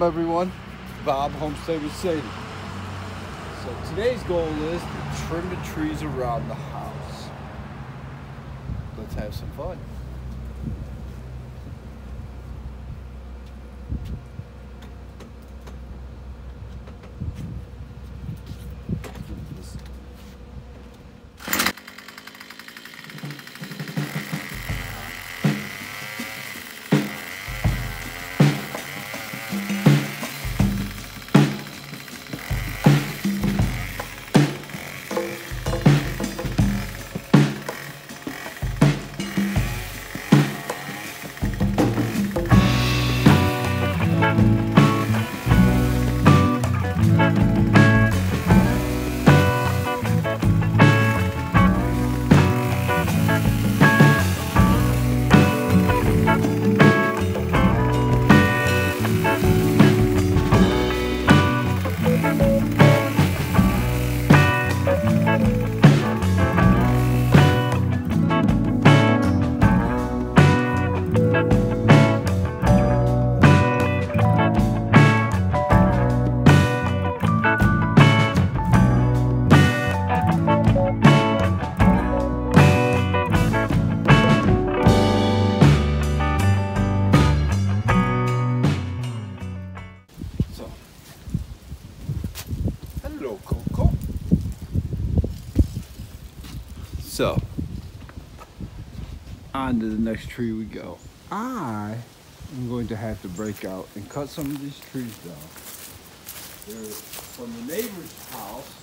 welcome everyone. Bob Homestead with Sadie. So today's goal is to trim the trees around the house. Let's have some fun. Next tree we go. I am going to have to break out and cut some of these trees down. They're from the neighbor's house.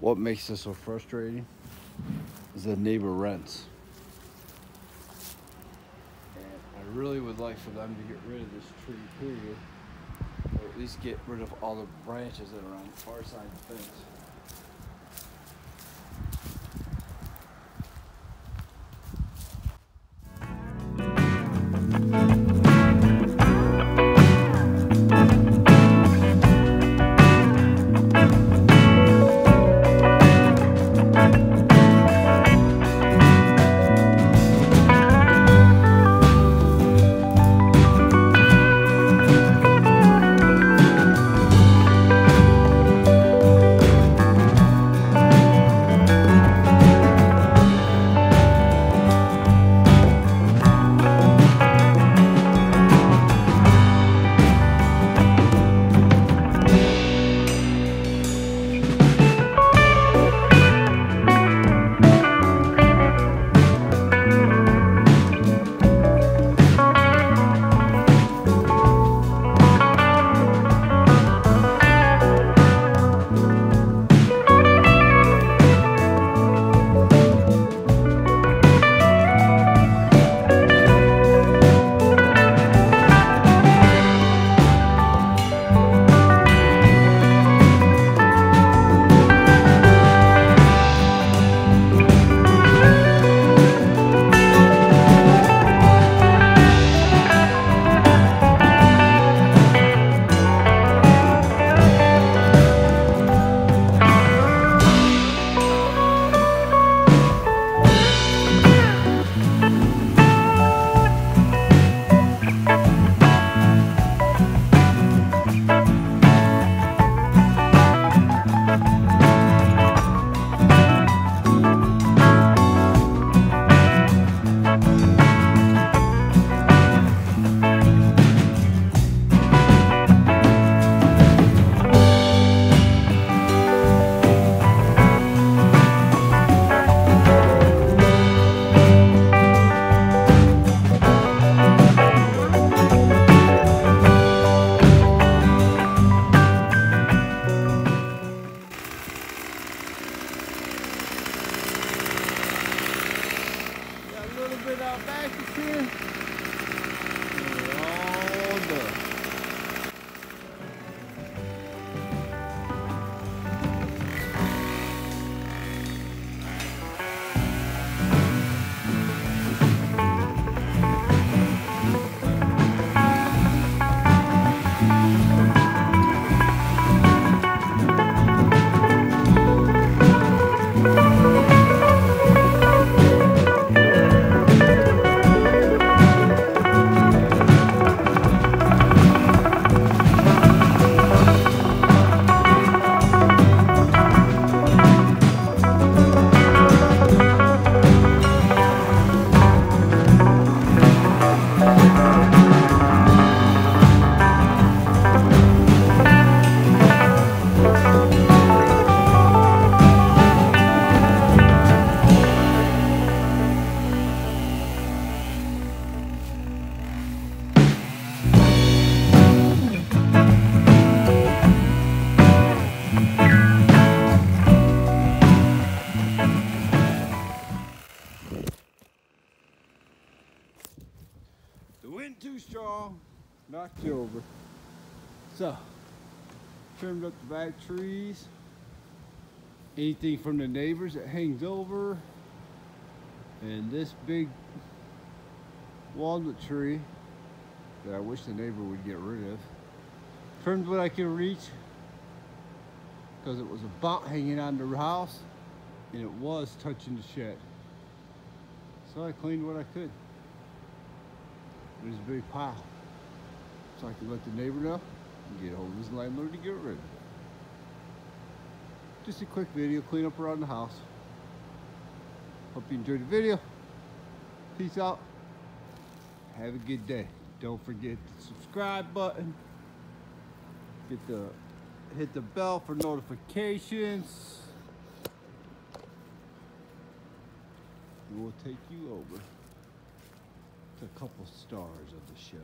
What makes this so frustrating is the neighbor rents. And I really would like for them to get rid of this tree, period. Or at least get rid of all the branches that are on the far side of the fence. Knocked you over. So, trimmed up the back trees. Anything from the neighbors that hangs over. And this big walnut tree that I wish the neighbor would get rid of. Trimmed what I could reach because it was about hanging on the house and it was touching the shed. So I cleaned what I could. It was a big pile so I can let the neighbor know and get hold of his landlord to get rid of it. Just a quick video, clean up around the house. Hope you enjoyed the video. Peace out. Have a good day. Don't forget the subscribe button. Get the hit the bell for notifications. we'll take you over to a couple stars of the show.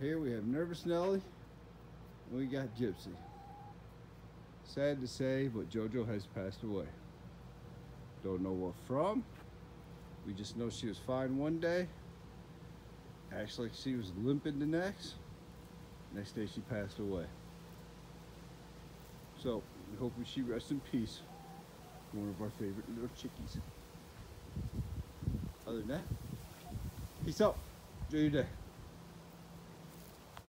Here we have Nervous Nelly, and we got Gypsy. Sad to say, but JoJo has passed away. Don't know what from. We just know she was fine one day. Actually, she was limping the next. Next day, she passed away. So, we hope she rests in peace. One of our favorite little chickies. Other than that, peace out. Enjoy your day.